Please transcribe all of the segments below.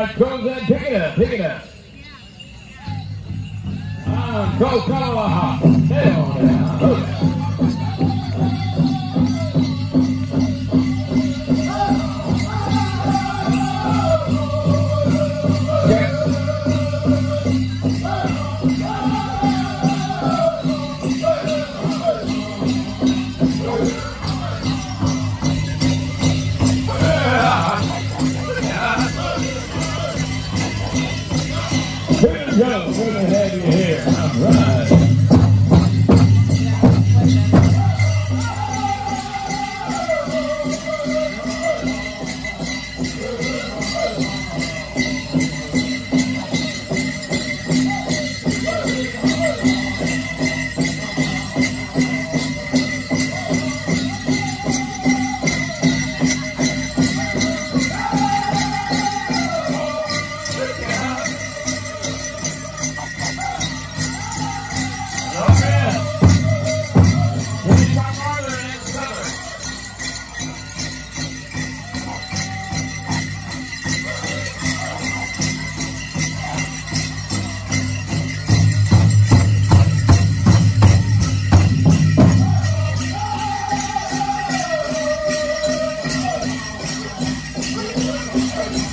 right, Crow's in. Pick it up. Pick it up. Ah, go, Crow, ah, on there. All right.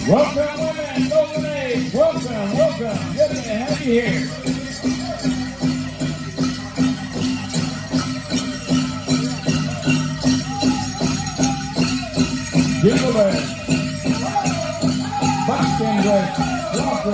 Welcome, women, golden age. Welcome, welcome. Good to have you here. Gentlemen, Buckskin dress, rock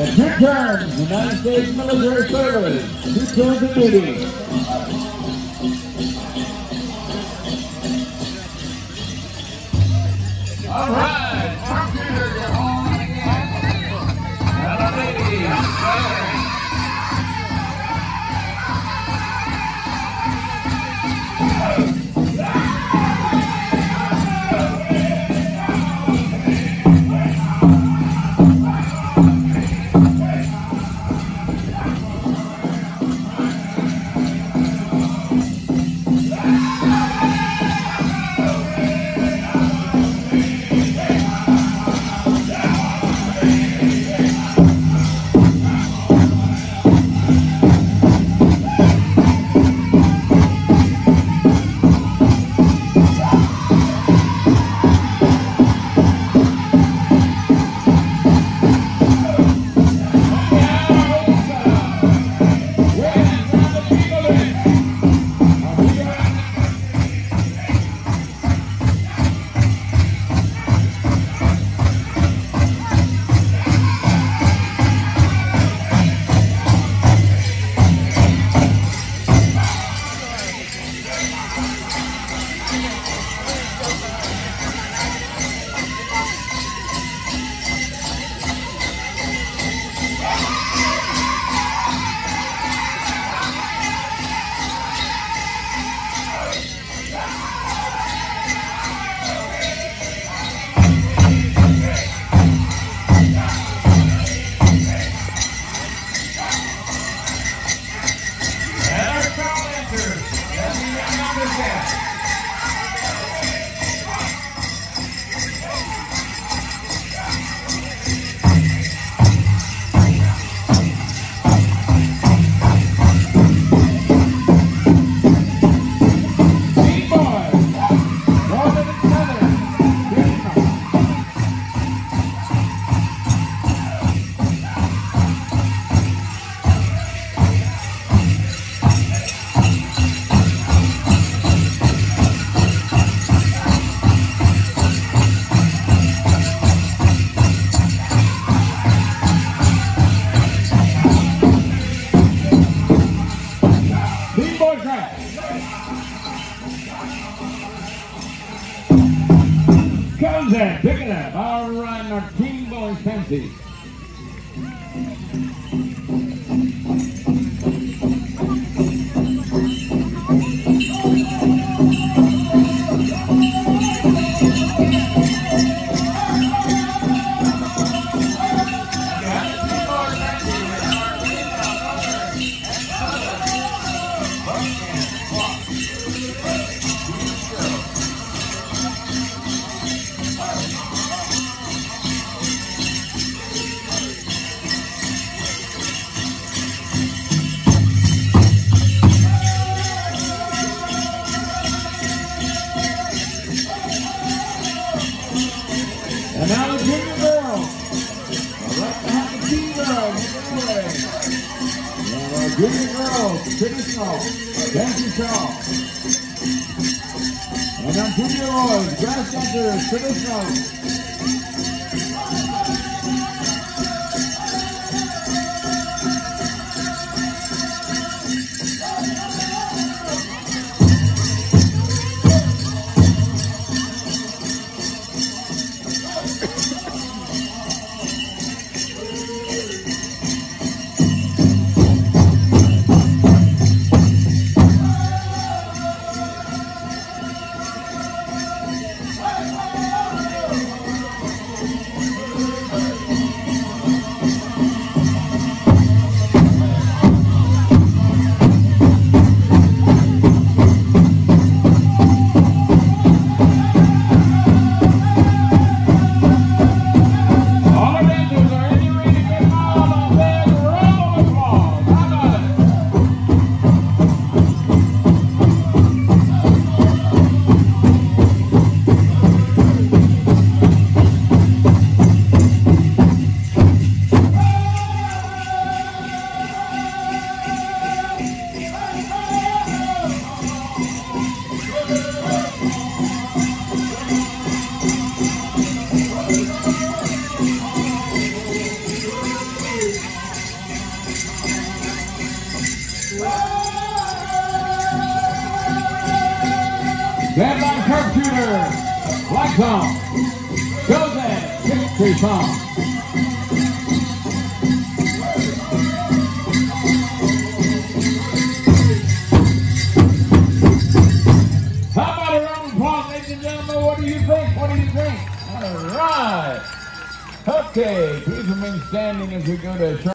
for 10 terms United States military service, two terms of duty. All right. It, pick it up. All right, now King Boys Junior girls, traditional, dancing shawl. And junior boys, grass dancers, traditional. Do you think? What do you think? All right. Okay, please remain standing as we go to.